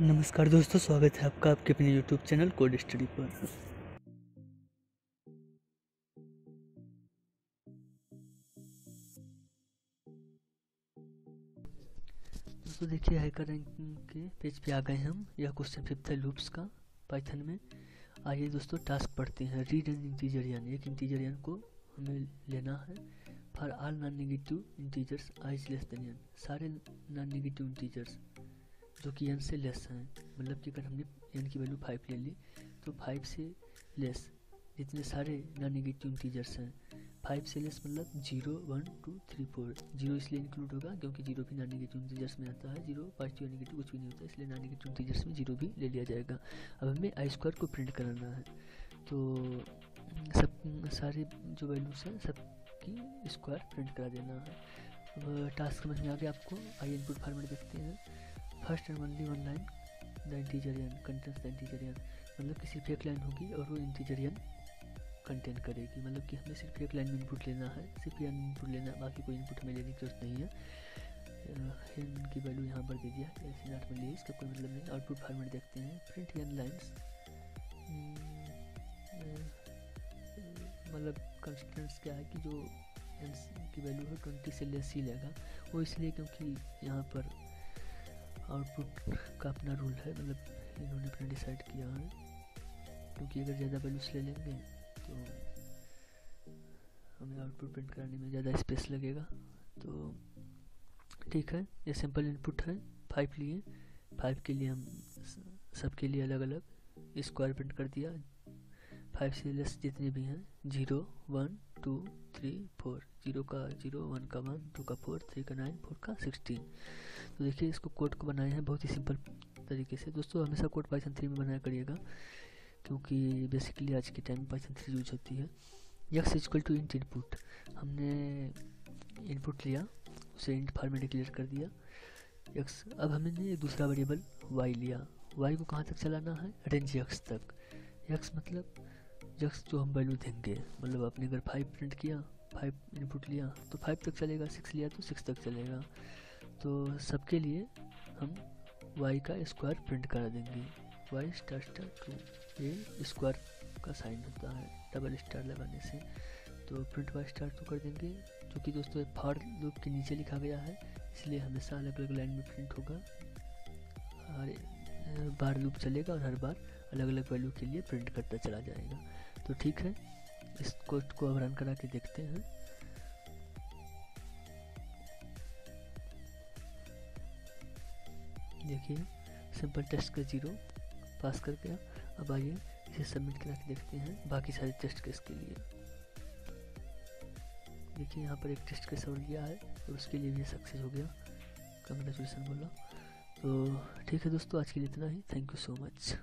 नमस्कार दोस्तों, स्वागत है आपका आपके अपने यूट्यूब चैनल कोड स्टडी पर। दोस्तों, देखिए हैकर रैंकिंग के पेज पे आ गए हम, यह क्वेश्चन फिफ्थ है लूप्स का पाइथन में। आइए दोस्तों टास्क पढ़ते हैं। रीड एन इंटीजर यान एक इंटीजर यान को हमें लेना है। For all non negative integers i is less than n सारे नॉन नेगेटिव इंटीजर्स जो कि एन से लेस हैं। मतलब कि अगर हमने एन की वैल्यू फाइव ले ली तो फाइव से लेस जितने सारे नॉन नेगेटिव इंटीजर्स हैं। फाइव से लेस मतलब zero one two three four zero इसलिए इंक्लूड होगा क्योंकि ज़ीरो भी नॉन नेगेटिव इंटीजर्स में आता है। ज़ीरो पॉजिटिव नेगेटिव कुछ भी नहीं होता, इसलिए नॉन नेगेटिव इंटीजर्स में ज़ीरो भी ले लिया जाएगा। अब हमें आई स्क्वायर को प्रिंट कराना है। तो सब, सारे जो वैल्यूज़ हैं, सबकी स्क्वायर प्रिंट करा देना है। अब टास्क समझ में आ गया आपको? आई इनपुट फॉर्मेट देखते हैं। First and only one line the integer n contains the integer n मतलब कि सिर्फ़ एक लाइन होगी और वो इंटीजरियन कंटेंट करेगी। मतलब कि हमें सिर्फ़ एक लाइन में इनपुट लेना है, सिर्फ़ एन इनपुट लेना बाकी कोई इनपुट हमें लेने की ज़रूरत नहीं है। एन की वैल्यू यहाँ पर दे दिया। ऐसे नॉट में लिए इसका कोई मतलब नहीं। आउटपुट फॉर्मेट देखते हैं। प्रिंट एन लाइन्स मतलब कंस्टेंट्स क्या है कि जो एन की वैल्यू है ट्वेंटी से लेस ही लेगा। वो इसलिए क्योंकि यहाँ पर आउटपुट का अपना रूल है मतलब इन्होंने अपना डिसाइड किया है। क्योंकि अगर ज़्यादा वैल्यूस ले लेंगे तो हमें आउटपुट प्रिंट कराने में ज़्यादा स्पेस लगेगा। तो ठीक है, ये सिंपल इनपुट है फाइव लिए। फाइव के लिए हम सबके लिए अलग अलग स्क्वायर प्रिंट कर दिया। फाइव से लेस जितने भी हैं, zero, one, two, three, four, zero का ज़ीरो, वन का वन, टू का फोर, थ्री का नाइन, फोर का सिक्सटीन। तो देखिए, इसको कोड को बनाए हैं बहुत ही सिंपल तरीके से। दोस्तों, हमेशा कोड पाइथन थ्री में बनाया करिएगा, क्योंकि बेसिकली आज के टाइम पाइथन थ्री यूज़ होती है। X equal to int input हमने इनपुट लिया, उसे इंट फॉर्मेट डिक्लेयर कर दिया। यक्स अब हमने दूसरा वेरिएबल वाई लिया। वाई को कहाँ तक चलाना है? रेंज यक्स तक। यक्स मतलब यक्स जो हम वैल्यू देंगे मतलब आपने अगर फाइव प्रिंट किया फाइव इनपुट लिया तो फाइव तक चलेगा सिक्स लिया तो सिक्स तक चलेगा। तो सबके लिए हम वाई का स्क्वायर प्रिंट करा देंगे। वाई स्टार स्टार टू ये स्क्वायर का साइन होता है डबल स्टार लगाने से। तो प्रिंट वाई स्टार टू कर देंगे, जो कि दोस्तों फॉर लूप के नीचे लिखा गया है, इसलिए हमेशा अलग अलग लाइन में प्रिंट होगा। हर बार लूप चलेगा और हर बार अलग अलग वैल्यू के लिए प्रिंट करता चला जाएगा। तो ठीक है। इस कोड को अब रन करा के देखते हैं। देखिए सिंपल टेस्ट का ज़ीरो पास कर गया। अब आइए इसे सबमिट करा के देखते हैं बाकी सारे टेस्ट केस के लिए। देखिए, यहाँ पर एक टेस्ट केस और लिया है और उसके लिए भी सक्सेस हो गया। कंग्रेचुलेसन बोला। तो ठीक है दोस्तों, आज के लिए इतना ही। Thank you so much